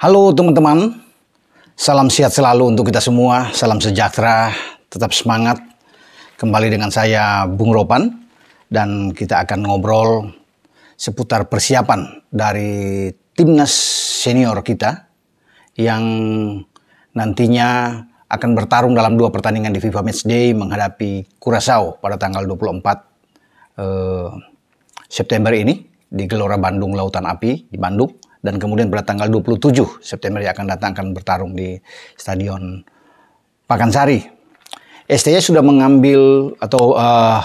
Halo teman-teman, salam sehat selalu untuk kita semua, salam sejahtera, tetap semangat. Kembali dengan saya Bung Ropan. Dan kita akan ngobrol seputar persiapan dari timnas senior kita yang nantinya akan bertarung dalam dua pertandingan di FIFA Matchday menghadapi Curaçao pada tanggal 24 eh, September ini di Gelora Bandung Lautan Api di Bandung dan kemudian pada tanggal 27 September yang akan datang akan bertarung di Stadion Pakansari. STY sudah mengambil atau uh,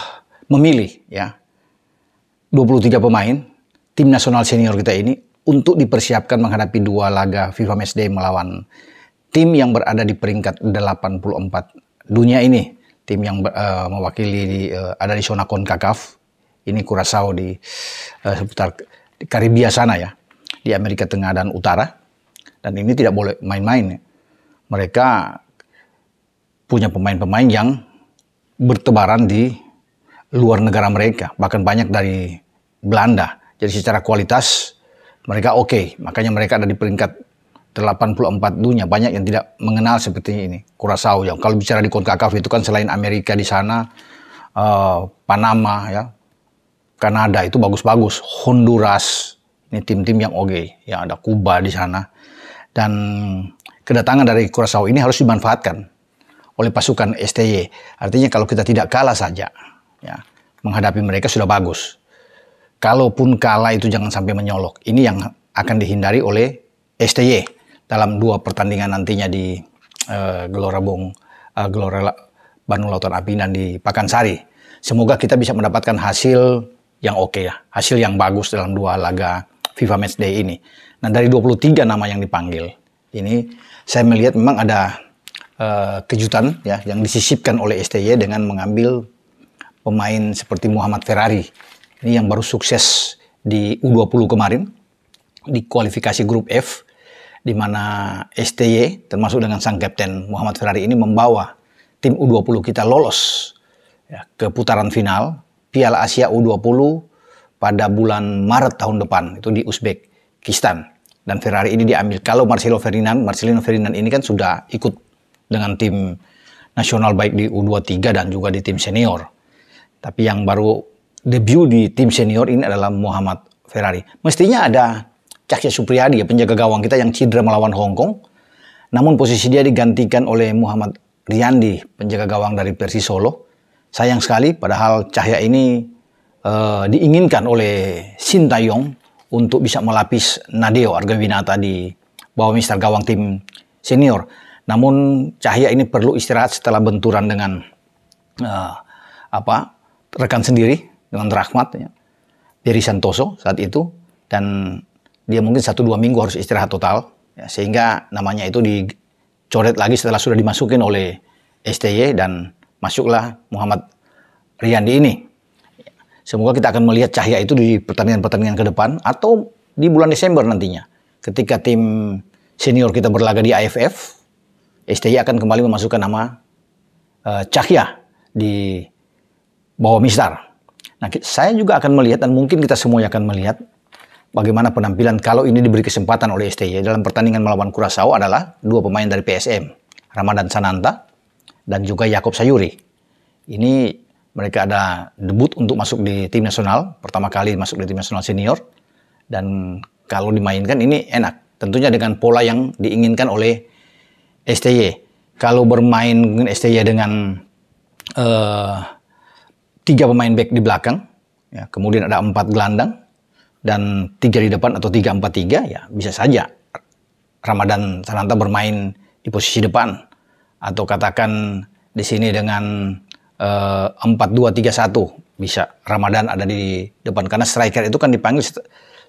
memilih ya 23 pemain tim nasional senior kita ini untuk dipersiapkan menghadapi dua laga FIFA Matchday melawan tim yang berada di peringkat 84 dunia ini, tim yang uh, mewakili di, uh, ada di zona CONCACAF. Ini Curaçao di uh, seputar Karibia sana ya di Amerika Tengah dan Utara. Dan ini tidak boleh main-main. Mereka punya pemain-pemain yang bertebaran di luar negara mereka, bahkan banyak dari Belanda. Jadi secara kualitas mereka oke, okay. makanya mereka ada di peringkat 84 dunia. Banyak yang tidak mengenal seperti ini. Curaçao ya. Kalau bicara di CONCACAF itu kan selain Amerika di sana, uh, Panama ya, Kanada itu bagus-bagus, Honduras, ini tim-tim yang oke, okay, yang ada Kuba di sana. Dan kedatangan dari Curaçao ini harus dimanfaatkan oleh pasukan STY. Artinya kalau kita tidak kalah saja, ya, menghadapi mereka sudah bagus. Kalaupun kalah itu jangan sampai menyolok. Ini yang akan dihindari oleh STY dalam dua pertandingan nantinya di uh, Gelora Bung, uh, Gelora Bandung Lautan Api dan di Pakansari. Semoga kita bisa mendapatkan hasil yang oke okay ya, hasil yang bagus dalam dua laga FIFA Matchday ini. Nah dari 23 nama yang dipanggil ini saya melihat memang ada uh, kejutan ya yang disisipkan oleh STY dengan mengambil pemain seperti Muhammad Ferrari ini yang baru sukses di U20 kemarin di kualifikasi grup F di mana STY termasuk dengan sang kapten Muhammad Ferrari ini membawa tim U20 kita lolos ya, ke putaran final Piala Asia U20 pada bulan Maret tahun depan itu di Uzbekistan. Dan Ferrari ini diambil. Kalau Marcelo Ferdinand Marcelino Ferdinand ini kan sudah ikut dengan tim nasional baik di U23 dan juga di tim senior. Tapi yang baru debut di tim senior ini adalah Muhammad Ferrari. Mestinya ada Cahya Supriyadi ya penjaga gawang kita yang cedera melawan Hong Kong. Namun posisi dia digantikan oleh Muhammad Riyandi penjaga gawang dari Persis Solo. Sayang sekali padahal Cahya ini uh, diinginkan oleh Sintayong untuk bisa melapis Nadeo Argawinata di bawah Mister gawang tim senior. Namun Cahya ini perlu istirahat setelah benturan dengan uh, apa rekan sendiri dengan Rahmat ya. Dari Santoso saat itu dan dia mungkin satu dua minggu harus istirahat total ya, sehingga namanya itu dicoret lagi setelah sudah dimasukin oleh STY dan masuklah Muhammad Riyandi ini Semoga kita akan melihat cahaya itu di pertandingan-pertandingan ke depan atau di bulan Desember nantinya. Ketika tim senior kita berlaga di AFF, STY akan kembali memasukkan nama uh, Cahya di bawah Mister. Nah, saya juga akan melihat dan mungkin kita semua akan melihat bagaimana penampilan kalau ini diberi kesempatan oleh STY dalam pertandingan melawan Curaçao adalah dua pemain dari PSM, Ramadan Sananta dan juga Yakob Sayuri. Ini mereka ada debut untuk masuk di tim nasional, pertama kali masuk di tim nasional senior. Dan kalau dimainkan ini enak. Tentunya dengan pola yang diinginkan oleh STY. Kalau bermain dengan STY dengan uh, tiga pemain back di belakang, ya, kemudian ada empat gelandang, dan tiga di depan atau tiga empat tiga, ya bisa saja Ramadan Sananta bermain di posisi depan. Atau katakan di sini dengan empat dua tiga satu. Bisa. Ramadan ada di depan. Karena striker itu kan dipanggil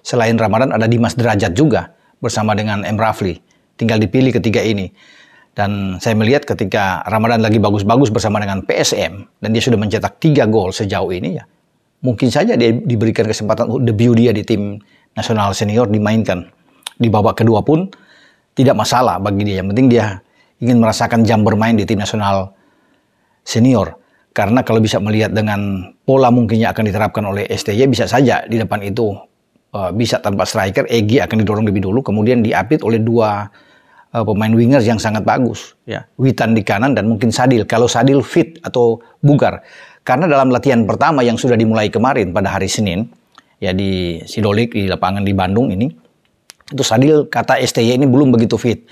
selain Ramadan ada Dimas Derajat juga bersama dengan M Rafli tinggal dipilih ketiga ini. Dan saya melihat ketika Ramadan lagi bagus-bagus bersama dengan PSM dan dia sudah mencetak tiga gol sejauh ini ya mungkin saja dia diberikan kesempatan untuk debut dia di tim nasional senior dimainkan. Di babak kedua pun tidak masalah bagi dia. Yang penting dia ingin merasakan jam bermain di tim nasional senior karena kalau bisa melihat dengan pola mungkinnya akan diterapkan oleh STY bisa saja di depan itu uh, bisa tanpa striker, Egi akan didorong lebih dulu, kemudian diapit oleh dua uh, pemain wingers yang sangat bagus, ya. Witan di kanan dan mungkin Sadil. Kalau Sadil fit atau bugar, karena dalam latihan pertama yang sudah dimulai kemarin pada hari Senin, ya di Sidolik di lapangan di Bandung ini, itu Sadil kata STY ini belum begitu fit.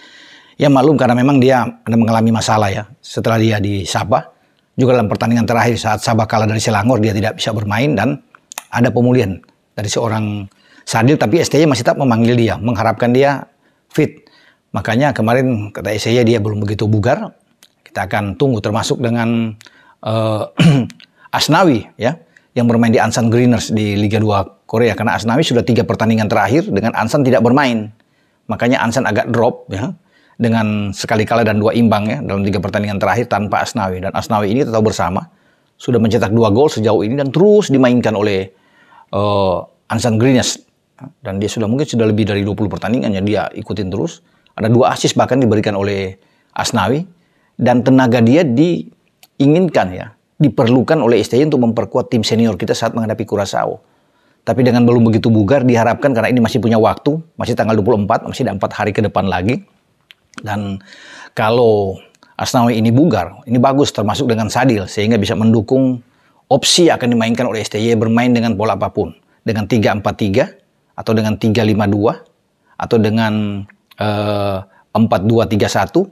Ya malum karena memang dia ada mengalami masalah ya setelah dia di Sabah. Juga dalam pertandingan terakhir saat Sabah kalah dari Selangor dia tidak bisa bermain dan ada pemulihan dari seorang Sadil tapi STY masih tetap memanggil dia, mengharapkan dia fit. Makanya kemarin kata STY dia belum begitu bugar. Kita akan tunggu termasuk dengan uh, Asnawi ya yang bermain di Ansan Greeners di Liga 2 Korea karena Asnawi sudah tiga pertandingan terakhir dengan Ansan tidak bermain. Makanya Ansan agak drop ya dengan sekali kalah dan dua imbang ya dalam tiga pertandingan terakhir tanpa Asnawi. Dan Asnawi ini tetap bersama sudah mencetak dua gol sejauh ini dan terus dimainkan oleh uh, Ansan Grines dan dia sudah mungkin sudah lebih dari 20 pertandingan ya dia ikutin terus. Ada dua asis bahkan diberikan oleh Asnawi. Dan tenaga dia diinginkan ya diperlukan oleh STY untuk memperkuat tim senior kita saat menghadapi Curaçao. Tapi dengan belum begitu bugar diharapkan karena ini masih punya waktu, masih tanggal 24, masih ada empat hari ke depan lagi dan kalau Asnawi ini bugar, ini bagus termasuk dengan Sadil sehingga bisa mendukung opsi akan dimainkan oleh STY bermain dengan pola apa pun. Dengan 3-4-3 atau dengan 3-5-2 atau dengan eh, 4-2-3-1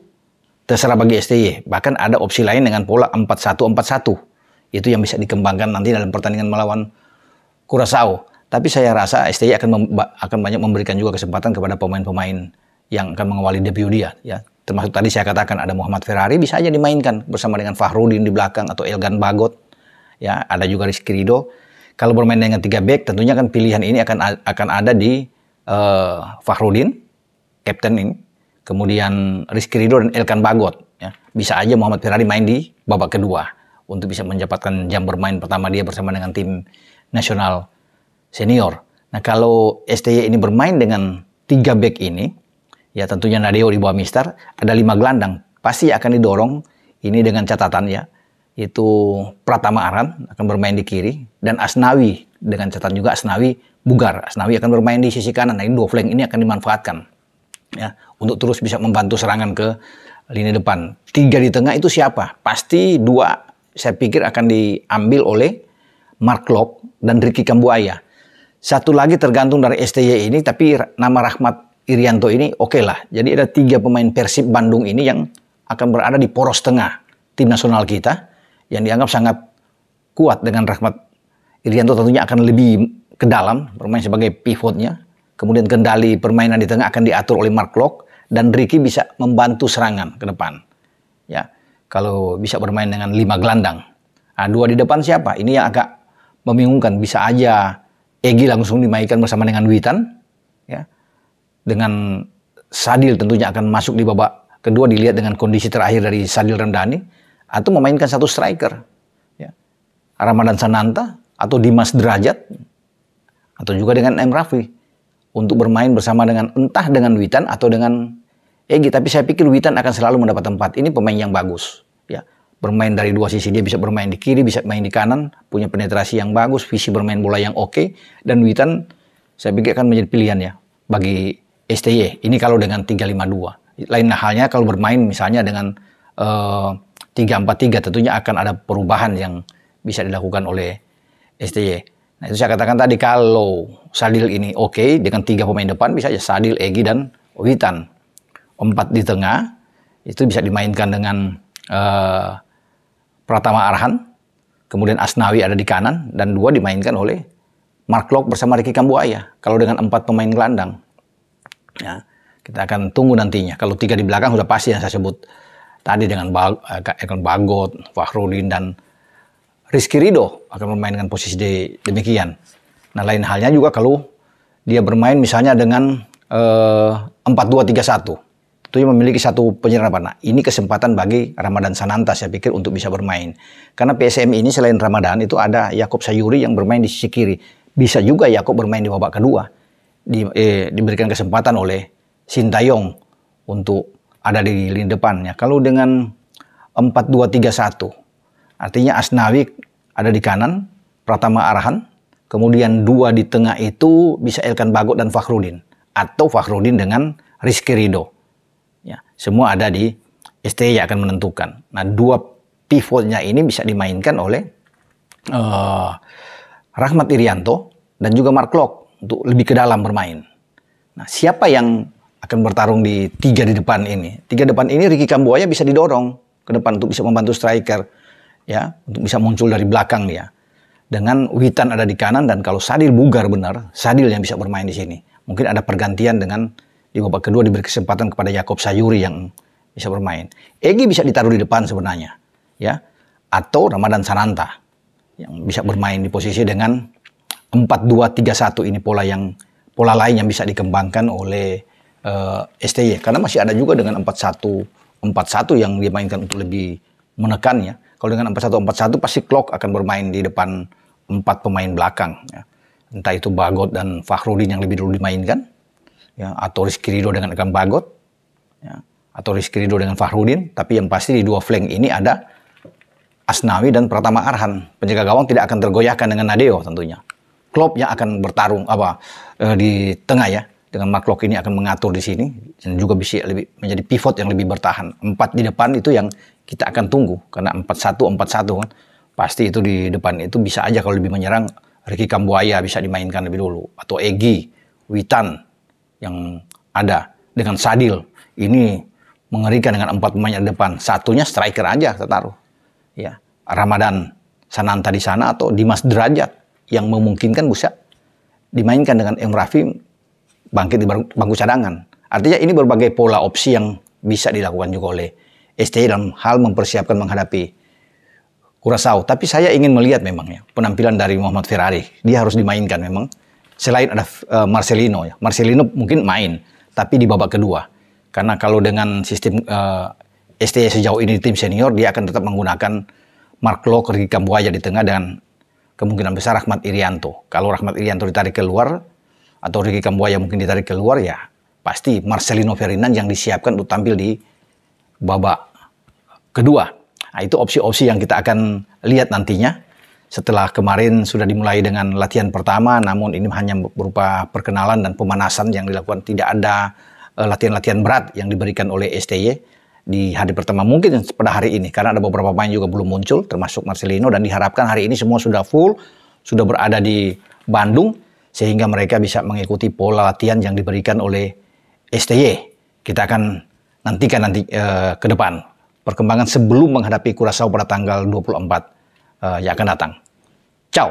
terserah bagi STY. Bahkan ada opsi lain dengan pola 4-1-4-1. Itu yang bisa dikembangkan nanti dalam pertandingan melawan Curaçao. Tapi saya rasa STY akan akan banyak memberikan juga kesempatan kepada pemain-pemain yang akan mengawali debut dia ya. Termasuk tadi saya katakan ada Muhammad Ferrari bisa aja dimainkan bersama dengan Fahrudin di belakang atau Elgan Bagot ya. Ada juga Rizky Rido kalau bermain dengan tiga back tentunya kan pilihan ini akan akan ada di uh, Fahrudin kapten ini. Kemudian Rizky Rido dan Elkan Bagot ya. Bisa aja Muhammad Ferrari main di babak kedua untuk bisa mendapatkan jam bermain pertama dia bersama dengan tim nasional senior. Nah kalau STY ini bermain dengan tiga back ini ya tentunya Nadeo di bawah Mister, ada lima gelandang. Pasti akan didorong ini dengan catatan ya, itu Pratama Aran akan bermain di kiri dan Asnawi dengan catatan juga Asnawi bugar. Asnawi akan bermain di sisi kanan. Nah ini dua flank ini akan dimanfaatkan ya untuk terus bisa membantu serangan ke lini depan. Tiga di tengah itu siapa? Pasti dua saya pikir akan diambil oleh Mark Lok dan Ricky Kambuaya. Satu lagi tergantung dari STY ini, tapi nama Rahmat Irianto ini oke okay lah. Jadi ada tiga pemain Persib Bandung ini yang akan berada di poros tengah tim nasional kita yang dianggap sangat kuat dengan Rahmat Irianto tentunya akan lebih ke dalam bermain sebagai pivotnya. Kemudian kendali permainan di tengah akan diatur oleh Mark Locke dan Ricky bisa membantu serangan ke depan. Ya, kalau bisa bermain dengan lima gelandang. Nah, dua di depan siapa? Ini yang agak membingungkan. Bisa aja Egi langsung dimainkan bersama dengan Witan, ya dengan Sadil tentunya akan masuk di babak kedua dilihat dengan kondisi terakhir dari Sadil Rendani atau memainkan satu striker ya. Ramadan Sananta atau Dimas Derajat atau juga dengan M. Rafi untuk bermain bersama dengan entah dengan Witan atau dengan Egi tapi saya pikir Witan akan selalu mendapat tempat. Ini pemain yang bagus ya. Bermain dari dua sisi dia bisa bermain di kiri bisa main di kanan punya penetrasi yang bagus visi bermain bola yang oke okay, dan Witan saya pikir akan menjadi pilihan ya bagi STY. Ini kalau dengan 352. Lain halnya kalau bermain misalnya dengan uh, eh, 343 tentunya akan ada perubahan yang bisa dilakukan oleh STY. Nah itu saya katakan tadi kalau Sadil ini oke okay, dengan tiga pemain depan bisa aja Sadil, Egi dan Witan. Empat di tengah itu bisa dimainkan dengan uh, Pratama Arhan, kemudian Asnawi ada di kanan dan dua dimainkan oleh Mark Locke bersama Ricky Kambuaya. Kalau dengan empat pemain gelandang Ya, kita akan tunggu nantinya. Kalau tiga di belakang sudah pasti yang saya sebut tadi dengan Ekon eh, Bagot, Fahrudin dan Rizky Rido akan bermain dengan posisi de, demikian. Nah lain halnya juga kalau dia bermain misalnya dengan eh, empat dua tiga satu itu memiliki satu penyerang Nah, ini kesempatan bagi Ramadan Sananta saya pikir untuk bisa bermain. Karena PSM ini selain Ramadan itu ada Yakob Sayuri yang bermain di sisi kiri. Bisa juga Yakob bermain di babak kedua di, eh, diberikan kesempatan oleh Sintayong untuk ada di lini depannya. Kalau dengan 4-2-3-1, artinya Asnawi ada di kanan, Pratama Arahan, Kemudian dua di tengah itu bisa Elkan Bagot dan Fakhrudin. Atau Fakhrudin dengan Rizky Ridho. Ya, semua ada di STY akan menentukan. Nah, dua pivotnya ini bisa dimainkan oleh uh, Rahmat Irianto dan juga Mark Lok untuk lebih ke dalam bermain. Nah, siapa yang akan bertarung di tiga di depan ini? Tiga depan ini Ricky Kambuaya bisa didorong ke depan untuk bisa membantu striker ya, untuk bisa muncul dari belakang dia. Dengan Witan ada di kanan dan kalau Sadil bugar benar, Sadil yang bisa bermain di sini. Mungkin ada pergantian dengan di babak kedua diberi kesempatan kepada Yakob Sayuri yang bisa bermain. Egi bisa ditaruh di depan sebenarnya, ya. Atau Ramadan Sananta yang bisa bermain di posisi dengan 4-2-3-1 ini pola yang pola lain yang bisa dikembangkan oleh uh, eh, STY karena masih ada juga dengan 4-1 4-1 yang dimainkan untuk lebih menekan ya. Kalau dengan 4-1 4-1 pasti Klok akan bermain di depan empat pemain belakang ya. Entah itu Bagot dan Fakhrudin yang lebih dulu dimainkan ya atau Rizky Ridho dengan Ekam Bagot ya atau Rizky Ridho dengan Fakhrudin tapi yang pasti di dua flank ini ada Asnawi dan Pratama Arhan penjaga gawang tidak akan tergoyahkan dengan Nadeo tentunya Klopp yang akan bertarung apa eh, di tengah ya dengan Mark Locke ini akan mengatur di sini dan juga bisa lebih menjadi pivot yang lebih bertahan. Empat di depan itu yang kita akan tunggu karena empat satu empat satu kan. Pasti itu di depan itu bisa aja kalau lebih menyerang Ricky Kambuaya bisa dimainkan lebih dulu atau Egi Witan yang ada dengan Sadil. Ini mengerikan dengan empat pemain di depan. Satunya striker aja kita taruh ya Ramadan Sananta di sana atau Dimas Derajat yang memungkinkan bisa dimainkan dengan M. Rafi bangkit di bangku cadangan. Artinya ini berbagai pola opsi yang bisa dilakukan juga oleh STI dalam hal mempersiapkan menghadapi Kurasau. Tapi saya ingin melihat memang ya penampilan dari Muhammad Ferrari. Dia harus dimainkan memang. Selain ada uh, Marcelino ya. Marcelino mungkin main, tapi di babak kedua. Karena kalau dengan sistem uh, eh, STI sejauh ini tim senior, dia akan tetap menggunakan Mark Loh, Ricky Kambuaya di tengah dan kemungkinan besar Rahmat Irianto. Kalau Rahmat Irianto ditarik keluar atau Ricky Kambuaya mungkin ditarik keluar ya pasti Marcelino Ferdinand yang disiapkan untuk tampil di babak kedua. Nah, itu opsi-opsi yang kita akan lihat nantinya setelah kemarin sudah dimulai dengan latihan pertama namun ini hanya berupa perkenalan dan pemanasan yang dilakukan tidak ada eh, latihan-latihan berat yang diberikan oleh STY di hari pertama mungkin pada hari ini karena ada beberapa pemain juga belum muncul termasuk Marcelino dan diharapkan hari ini semua sudah full sudah berada di Bandung sehingga mereka bisa mengikuti pola latihan yang diberikan oleh STY. Kita akan nantikan nanti uh, ke depan perkembangan sebelum menghadapi Kurasau pada tanggal 24 uh, yang akan datang. Ciao.